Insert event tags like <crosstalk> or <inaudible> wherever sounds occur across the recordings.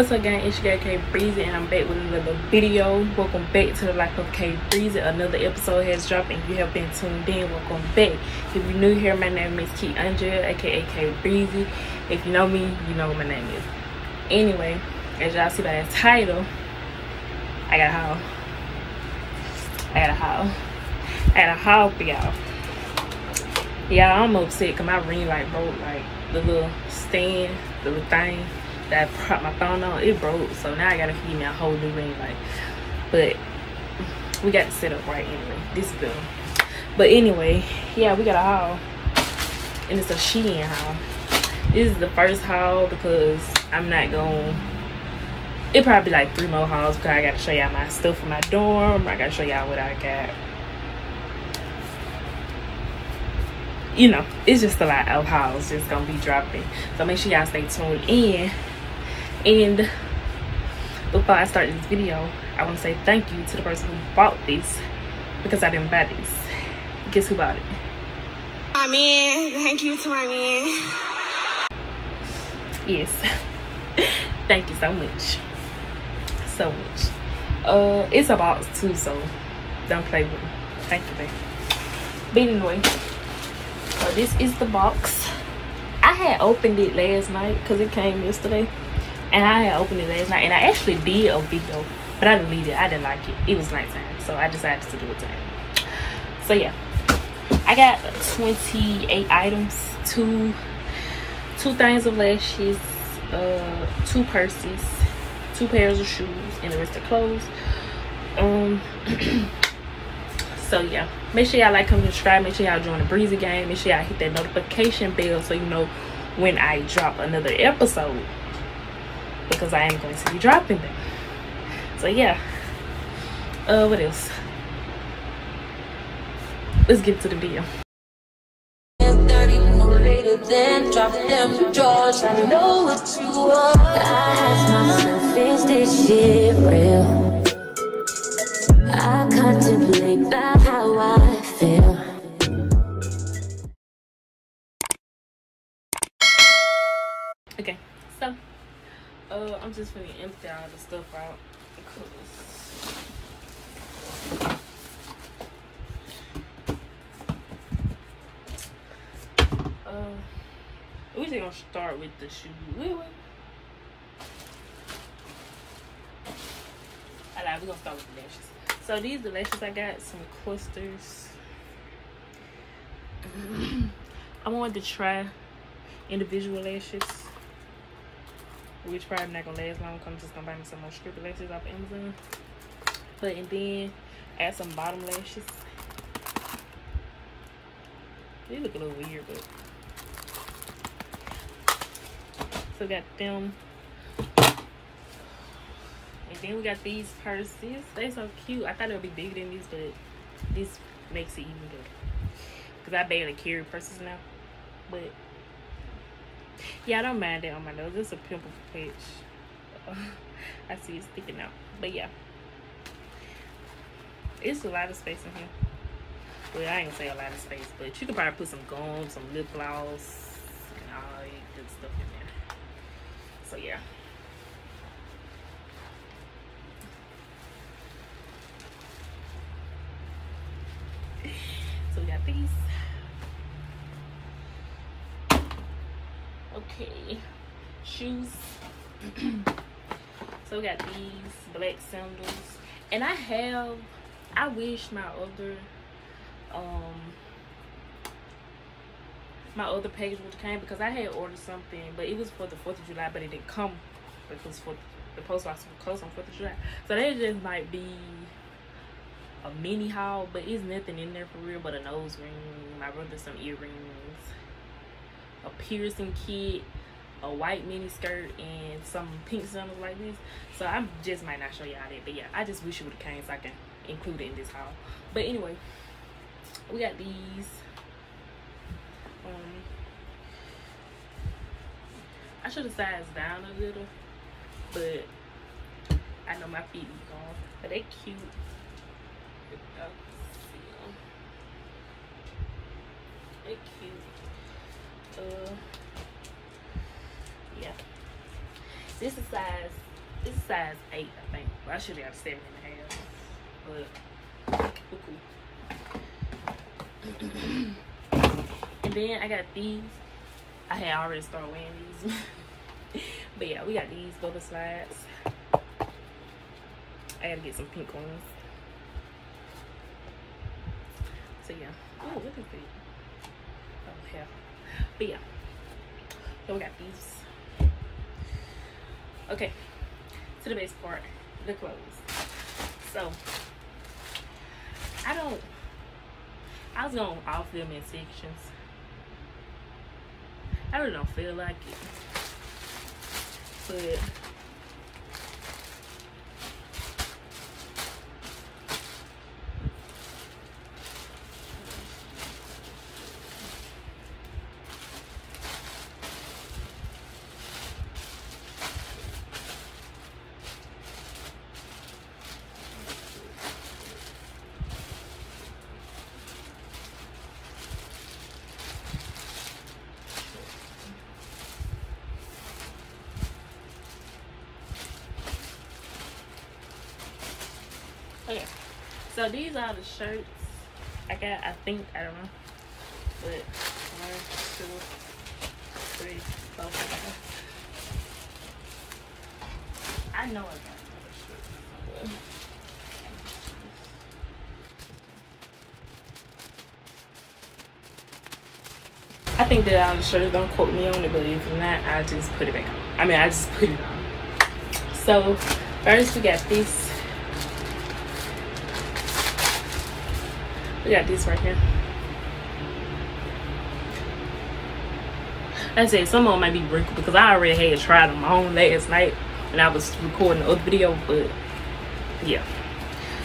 What's up gang, it's your girl K Breezy and I'm back with another video. Welcome back to the Life of K Breezy. Another episode has dropped and you have been tuned in. Welcome back. If you're new here, my name is Key Andrea, aka K Breezy. If you know me, you know what my name is. Anyway, as y'all see by the title, I got a haul. I got a haul. I got a haul for y'all. Yeah, I'm upset because my ring light broke. Like the little stand, the little thing that I prop my phone on, it broke. So now I gotta feed me a whole new ring light. But we got to set up right anyway. This bill. But anyway, yeah, we got a haul. And it's a Shein haul. This is the first haul because I'm not going it probably like three more hauls because I gotta show y'all my stuff for my dorm. I gotta show y'all what I got. You know, it's just a lot of hauls just gonna be dropping. So make sure y'all stay tuned in and before I start this video, I want to say thank you to the person who bought this because I didn't buy this. Guess who bought it? My man. Thank you to my man. Yes. <laughs> thank you so much. So much. Uh, it's a box too, so don't play with it. Thank you, babe. But anyway, uh, this is the box. I had opened it last night because it came yesterday and I opened it last night and I actually did a video but I deleted it. I didn't like it. It was nighttime so I decided to do it tonight so yeah. I got 28 items two two things of lashes uh two purses two pairs of shoes and the rest of clothes. Um <clears throat> so yeah. Make sure y'all like comment subscribe. Make sure y'all join the Breezy Gang make sure y'all hit that notification bell so you know when i drop another episode because I am going to be dropping them. So yeah. Uh, what else? Let's get to the video. Then drop them drawers. I know what you are. I ask myself, is this shit real? I contemplate how I feel. Okay, so uh, I'm just gonna empty all the stuff out because uh, we just gonna start with the shoe. Wait, wait. Alright, we're gonna start with the lashes. So these the lashes I got, some clusters. <clears throat> I wanted to try individual lashes which probably not gonna last long because I'm just gonna buy me some more strip lashes off Amazon. But and then add some bottom lashes. They look a little weird, but so got them. And then we got these purses. They so cute. I thought it would be bigger than these, but this makes it even better. Cause I barely carry purses now. But yeah, I don't mind it on my nose. It's a pimple patch. <laughs> I see it sticking out. But yeah. It's a lot of space in here. Well, I ain't say a lot of space, but you could probably put some gum, some lip gloss, and all that good stuff in there. So yeah. So we got these. okay shoes. <clears throat> So we got these black sandals. And i have i wish my other um my other page would came because i had ordered something but it was for the fourth of july but it didn't come because for the post office was closed on fourth of july. So they just might be a mini haul but it's nothing in there for real but a nose ring my brother some earrings a piercing kit, a white mini skirt, and some pink sandals like this. So I just might not show y'all that. But yeah, I just wish it would have came so I can include it in this haul. But anyway, we got these. Um, I should have sized down a little, but I know my feet is gone. But they cute. They cute uh yeah This is size. This is size eight, I think. Well, I should have got seven and a half, but cool. <clears throat> and then I got these. I had already started wearing these, <laughs> but yeah, we got these bubble slides. I gotta get some pink ones. So yeah. Oh, look at these. Oh hell. But yeah. So we got these. Okay. To the base part, the clothes. So I don't I was gonna off them in sections. I really don't feel like it. But Okay, so these are the shirts I got. I think I don't know, but one, two, three, four. I know I got another shirt. I think that the shirts don't quote me on it, but if not, I just put it back on. I mean, I just put it on. So first we got this We got these right here. I said some of them might be wrinkled because I already had tried them on last night and I was recording the other video, but yeah.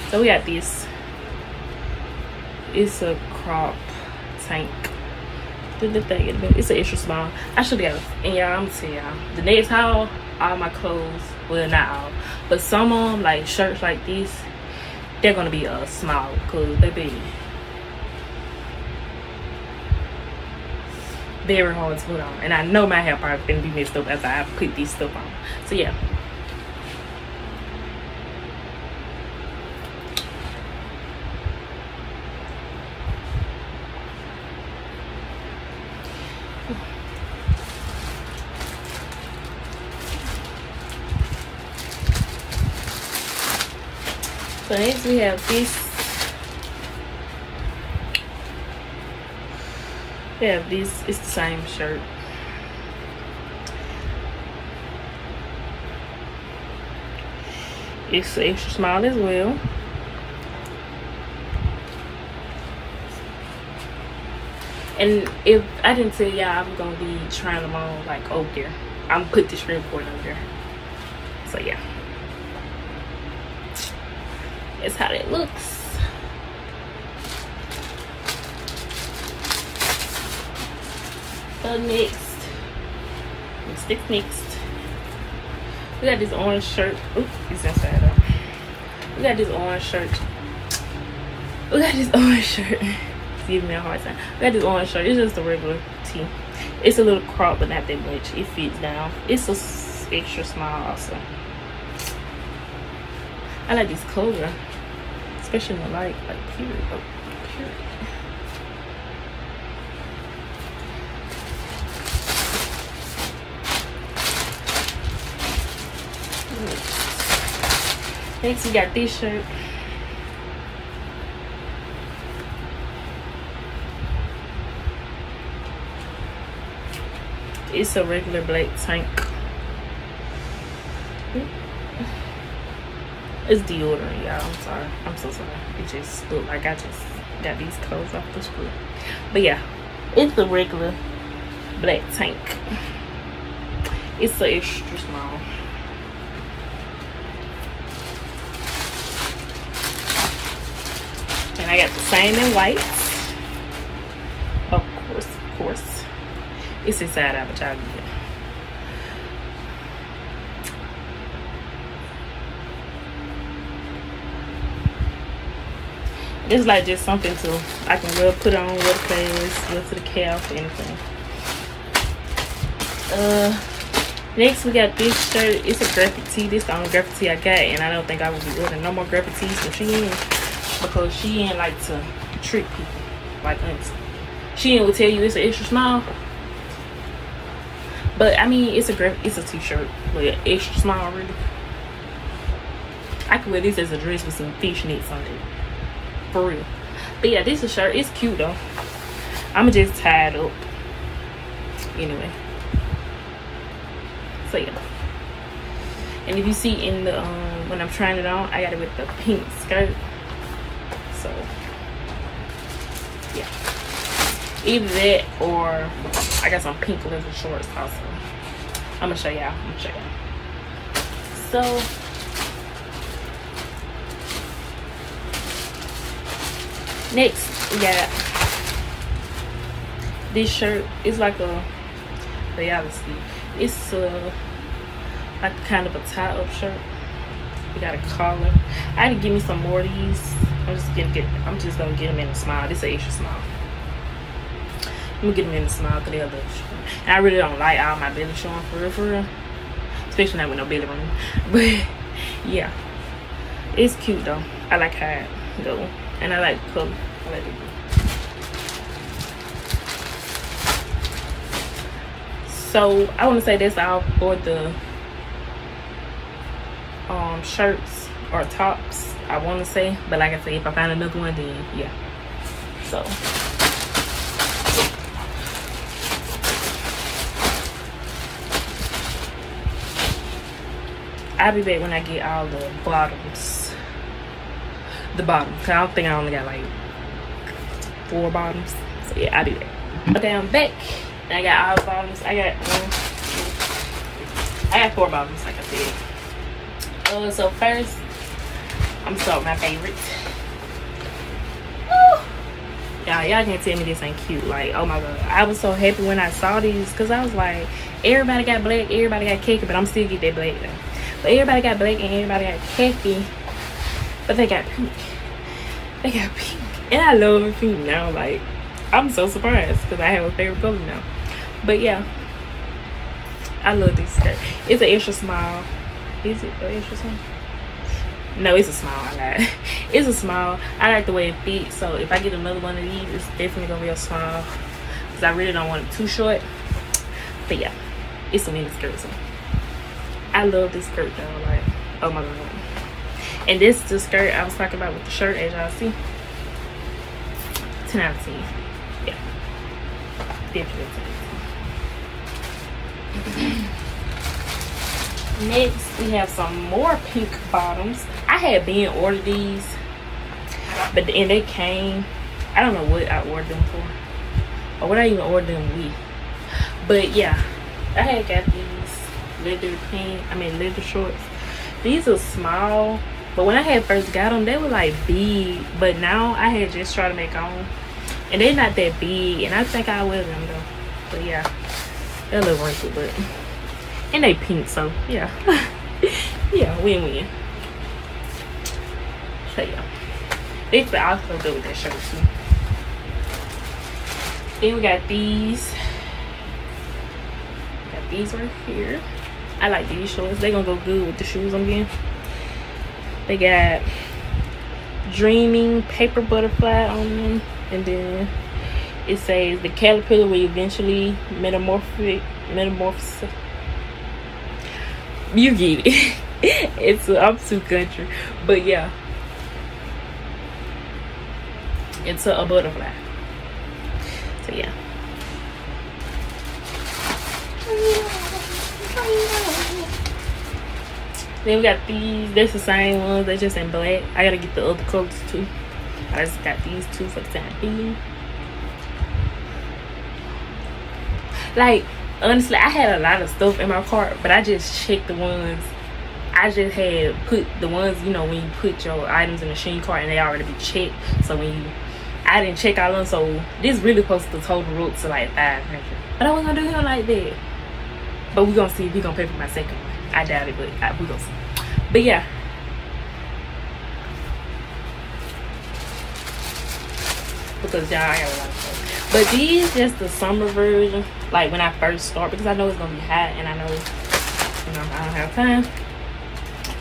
So we got this. It's a crop tank. It's an extra small. I should got it. And y'all, I'm gonna tell y'all. The next haul, all my clothes, well not all, but some of them, like shirts like this, they're gonna be a uh, small because they big. Very hard to put on. And I know my hair probably gonna be messed up after I put these stuff on. So yeah. So next we have this yeah this is the same shirt. It's extra small as well. And if I didn't tell y'all I'm gonna be trying them on like over there I'm put the screen port over there so yeah. That's how that looks So next, stick next. We got this orange shirt. Oops, it's inside out. We got this orange shirt. We got this <laughs> orange shirt. It's giving me a hard time. We got this orange shirt. It's just a regular tee. It's a little crop, but not that much. It fits down. It's a extra small also. I like this color, especially in the light, like period. Oh, period. Next, we got this shirt. It's a regular black tank. It's deodorant, y'all. I'm sorry. I'm so sorry. It just looked like I just got these clothes off the screw. But yeah, it's a regular black tank. It's an extra small. And I got the same in white. Of course, of course. It's inside out, but y'all It's like just something to I can well put on, to class, wear to the calf, anything. Uh, Next, we got this shirt. It's a graphic tee. This the only graphic tee I got, and I don't think I will be ordering no more graphic tees from Shein because Shein like to trick people, like us. Shein will tell you it's an extra small, but I mean it's a graphic, it's a t-shirt, but extra small really. I could wear this as a dress with some fishnets on it, for real. But yeah, this is a shirt. It's cute though. I'ma just tie it up anyway so yeah and if you see in the um, when i'm trying it on i got it with the pink skirt yeah. Either that or i got some pink leather shorts also. I'm gonna show y'all i'm gonna show y'all. So next we got this shirt. Is like a reality. It's uh like kind of a tie-up shirt. We got a collar. I had to give me some more of these i'm just gonna get i'm just gonna get them in a small this is extra small i'm gonna get them in a small because they're and i really don't like all my belly showing for real for real. Especially not with no belly room <laughs> but yeah. It's cute though. I like how it go. And i like the color. I like so i want to say that's all for the um shirts or tops i want to say but like i said if i find another one then yeah so I'll be back when I get all the bottoms. The bottoms. I don't think I only got like four bottoms. So yeah, I'll be back. Okay, I'm back. I got all the bottoms. I got one. I got four bottoms, like I said. Uh, so first, I'm with my favorite. Y'all, y'all can't tell me this ain't cute. Like, oh my god, I was so happy when I saw these because I was like, everybody got black, everybody got khaki, but I'm still get that black though. But everybody got black and everybody got khaki, but they got pink. They got pink, and I love pink now. Like, I'm so surprised because I have a favorite color now. But yeah, I love this skirt. It's an extra small. Is it an extra small? No, it's a small. I got <laughs> It's a small. I like the way it fits. So if I get another one of these, it's definitely gonna be a small. Cause I really don't want it too short. But yeah, it's a mini skirt. So I love this skirt though. Like, oh my god. And this is the skirt I was talking about with the shirt, as y'all see. 10 out of 10. Yeah. Definitely 10 Next, we have some more pink bottoms. I had been ordered these, but and they came. I don't know what I ordered them for, or what I even ordered them with. But yeah, I had got these leather pink. I mean leather shorts. These are small, but when I had first got them, they were like big. But now I had just tried to make on, and they're not that big. And I think I wear them though. But yeah. They're a little wrinkled, but and they pink, so yeah. <laughs> yeah, win-win. So yeah. They fit also good with that shirt too. Then we got these. Got these right here. I like these shorts. They're gonna go good with the shoes I'm getting. They got dreaming paper butterfly on them. And then it says the caterpillar will eventually metamorphic metamorphose you get it. <laughs> It's i'm too country. But yeah. It's a, a butterfly. So yeah. Then we got these. That's the same ones. They're just in black. I gotta get the other colors too. I just got these two for the time being. Like honestly i had a lot of stuff in my cart but i just checked the ones. I just had put the ones you know when you put your items in the Shein cart and they already be checked. So when you i didn't check all of them so this really supposed to total root to like 500 but i wasn't gonna do him like that. But we're gonna see if we gonna pay for my second one. I doubt it but I, we gonna see. But yeah. Because y'all I got a lot of stuff but these just the summer version like when I first start because I know it's gonna be hot and I know you know, I don't have time.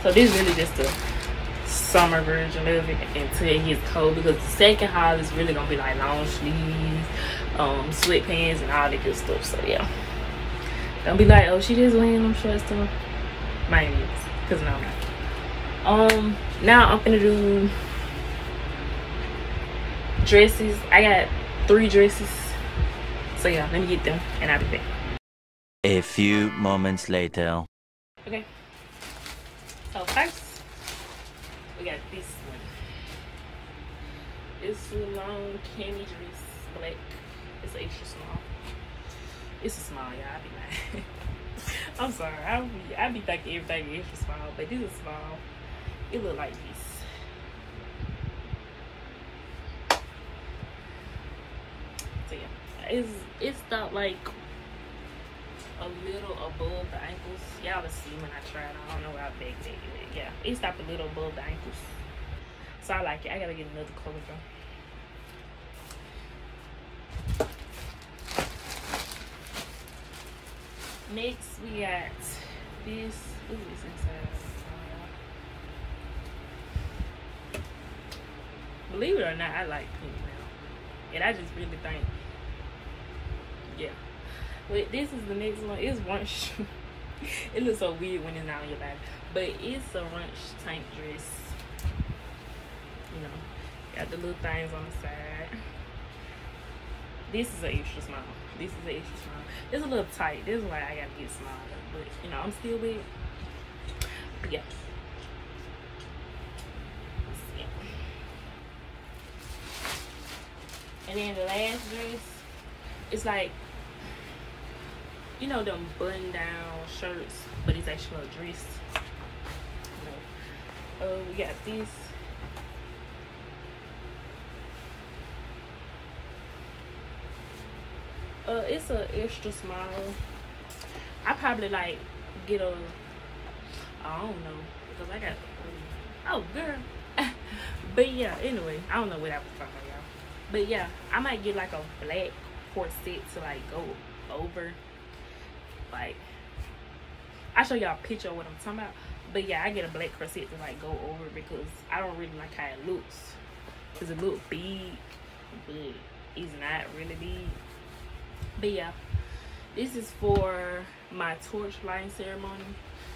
So this is really just a summer version of it until it gets cold because the second haul is really gonna be like long sleeves, um, sweatpants and all that good stuff. So yeah. Don't be like, oh she just wearing them shorts stuff. my is. Cause no I'm not. Um now I'm gonna do dresses. I got three dresses. So yeah, let me get them and I'll be back. A few moments later. Okay. So first, we got this one. It's a long cami dress, black. It's extra small. It's a small, y'all. I be lying. <laughs> I'm sorry. I be I be thinking everything extra small, but this is small. It look like this. So yeah, it's it's not like a little above the ankles. Y'all will see when I try it. I don't know how big they it. Yeah, it's stopped a little above the ankles. So I like it. I gotta get another color though. Next we got this. Ooh, it's inside. Believe it or not, I like pink now. And I just really think, yeah. But this is the next one. It's lunch. <laughs> it looks so weird when it's not on your back. But it's a lunch tank dress. You know, got the little things on the side. This is an extra small. This is an extra small. It's a little tight. This is why I gotta get smaller. But you know, I'm still big. Yeah. And then the last dress, it's like you know them button down shirts, but it's actually a dress. Oh, uh, we got this. Uh, it's a extra small. I probably like get a. I don't know because I got. Oh, girl. <laughs> but yeah, anyway, I don't know what I was talking about, y'all. But yeah, I might get like a black corset to like go over like I show y'all a picture of what I'm talking about. But yeah, I get a black corset to like go over because I don't really like how it looks. Cause it look big, but it's not really big. But yeah, this is for my torch lighting ceremony.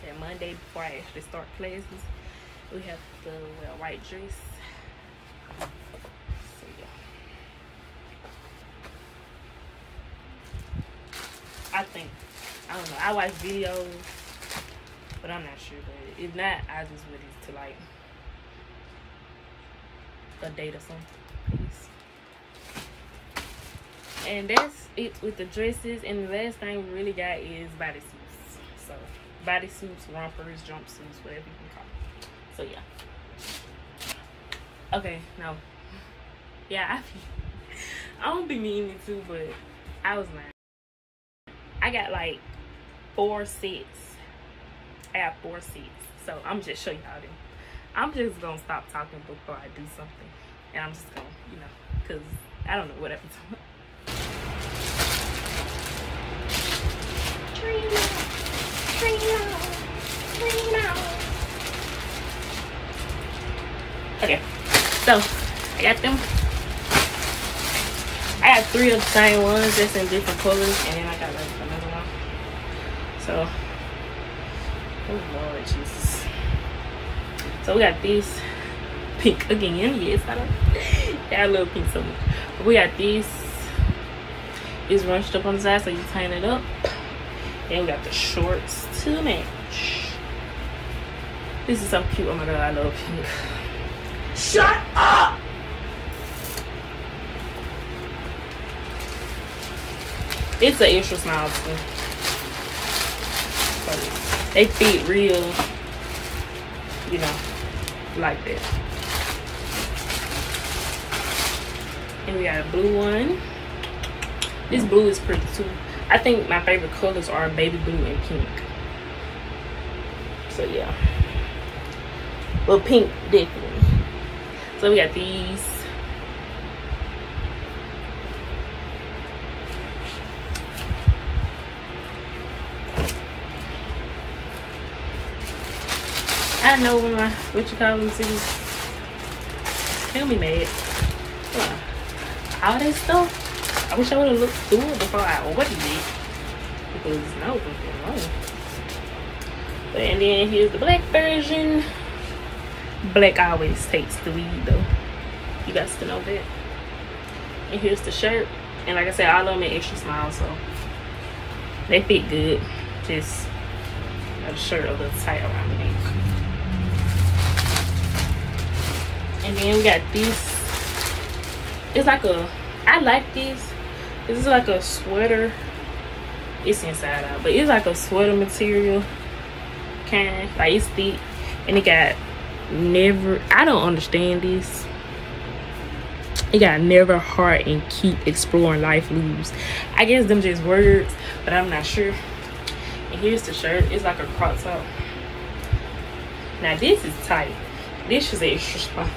That Monday before I actually start classes. We have the white dress. I think I don't know. I watch videos, but I'm not sure. But if not, I just ready to like a date or something. And that's it with the dresses. And the last thing we really got is bodysuits. So bodysuits, rompers, jumpsuits, whatever you can call. It. So yeah. Okay, no. Yeah, I, <laughs> I don't be meaning to, but I was lying. I got like four sets. I have four sets. So I'm just show y'all them. I'm just gonna stop talking before I do something. And I'm just gonna, you know, cause I don't know what I'm talking Okay, so I got them. I got three of the same ones, just in different colors, and then I got like so, oh Lord Jesus. So we got this pink again. Yes, I don't. <laughs> yeah, I love pink so much. But we got this. Is runched up on the side, so you tighten it up. And we got the shorts to match. This is so cute. Oh my god, I love pink. Shut up! It's an extra small too they fit real, you know, like this. And we got a blue one. This blue is pretty too. I think my favorite colors are baby blue and pink. So yeah. Well, pink definitely. So we got these. I know when my what you call them cities. Tell me mad. All that stuff. I wish I would have looked through it before I ordered it. Because no, no. But and then here's the black version. Black always takes the lead though. You guys to know that. And here's the shirt. And like I said, all of them are extra small, so they fit good. Just the shirt a little tight around neck. And then we got this. It's like a, I like this. This is like a sweater. It's inside out, but it's like a sweater material kind. Like it's thick. And it got never, I don't understand this. It got never heart and keep exploring life lose. I guess them just words, but I'm not sure. And here's the shirt. It's like a crop top. Now this is tight. This is extra small.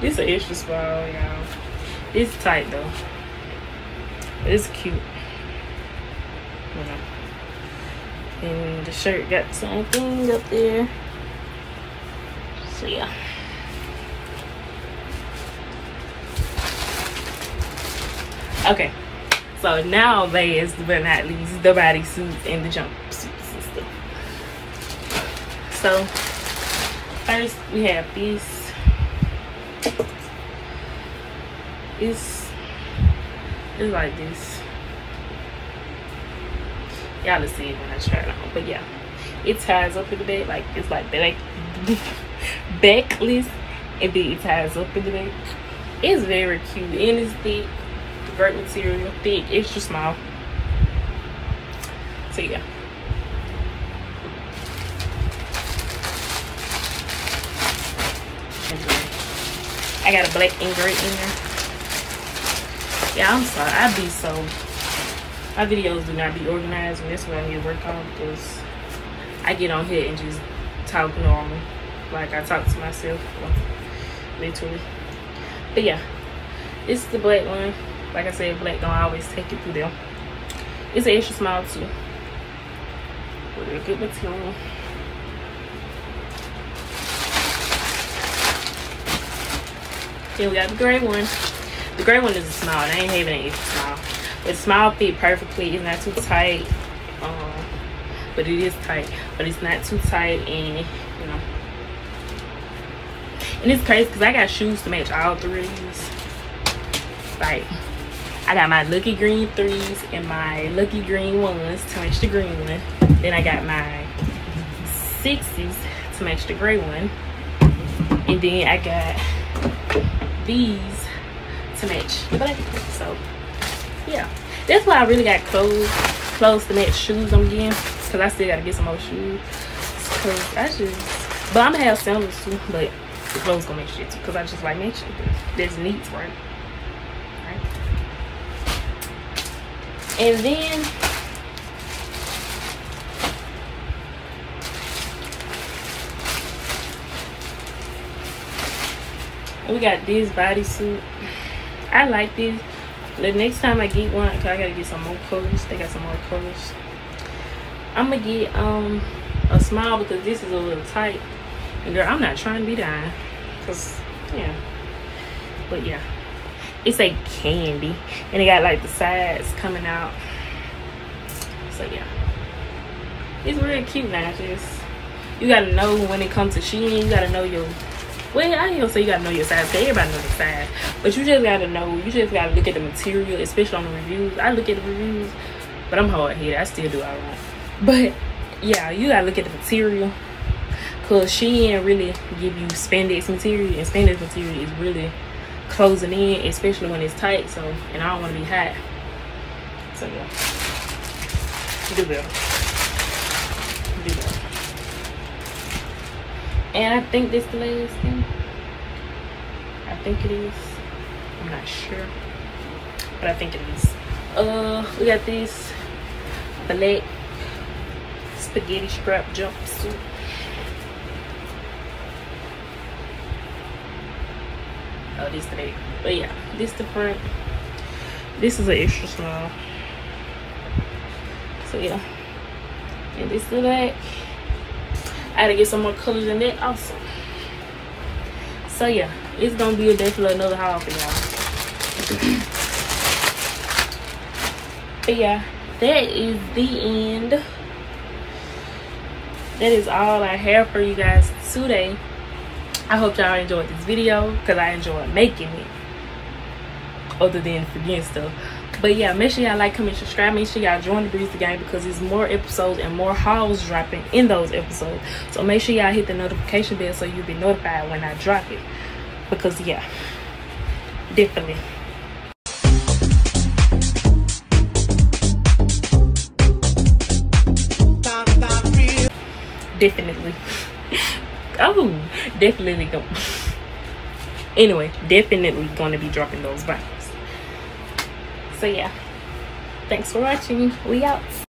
This is extra small, y'all. It's tight though. It's cute. Yeah. And the shirt got the same thing up there. So yeah. Okay. So now last but not least, the body bodysuits and the jumpsuits and stuff. So first we have this it's it's like this. Y'all will see it when I try it on but yeah. It ties up in the back like it's like back <laughs> backless and then it ties up in the back. It's very cute and it's thick. Great material thick. Extra small. So yeah. I got a black and gray in there yeah i'm sorry. I be so my videos do not be organized and that's what i need to work on because i get on here and just talk normal like i talk to myself literally. But yeah it's the black one. Like i said black don't always take it through there. It's an extra small too. With a good material. Then we got the gray one the gray one is a small. I ain't having an extra small. But small fit perfectly. It's not too tight. Um, but it is tight. But it's not too tight and you know. And it's crazy because I got shoes to match all three of these. Like I got my lucky green threes and my lucky green ones to match the green one. Then I got my sixes to match the gray one. And then I got these to match the black so yeah. That's why i really got clothes clothes to match shoes i'm getting because i still gotta get some more shoes. Because i just but i'm gonna have sandals too but the clothes gonna make shit too because i just like matching. There's neat right? Right. And then we got this bodysuit I like this. The next time I get one, I gotta get some more colors. They got some more colors. I'm gonna get um a small because this is a little tight. And girl, I'm not trying to be dying. Cause yeah. But yeah. It's a candy. And it got like the sides coming out. So yeah. It's really cute now. Just you gotta know when it comes to Shein, you gotta know your well i ain't gonna say you gotta know your size everybody knows the size. But you just gotta know you just gotta look at the material especially on the reviews. I look at the reviews but i'm hard headed i still do all right. But yeah you gotta look at the material because Shein really give you spandex material and spandex material is really closing in especially when it's tight so and i don't want to be hot. So yeah. Do better do better and I think this the last thing. I think it is. I'm not sure. But I think it is. Uh, we got this black spaghetti strap jumpsuit. Oh, this back. But yeah, this the front. This is an extra small. So yeah. And this the back I had to get some more colors in that also. So yeah, it's gonna be a definitely another haul for y'all. but yeah, that is the end. That is all I have for you guys today. I hope y'all enjoyed this video because I enjoyed making it. Other than forgetting stuff. But yeah, make sure y'all like, comment, subscribe. Make sure y'all join the Breezy Gang because there's more episodes and more hauls dropping in those episodes. So make sure y'all hit the notification bell so you'll be notified when I drop it. Because yeah, definitely. Definitely. <laughs> oh, definitely go. <laughs> Anyway, definitely gonna be dropping those vibes. So yeah, thanks for watching. We out.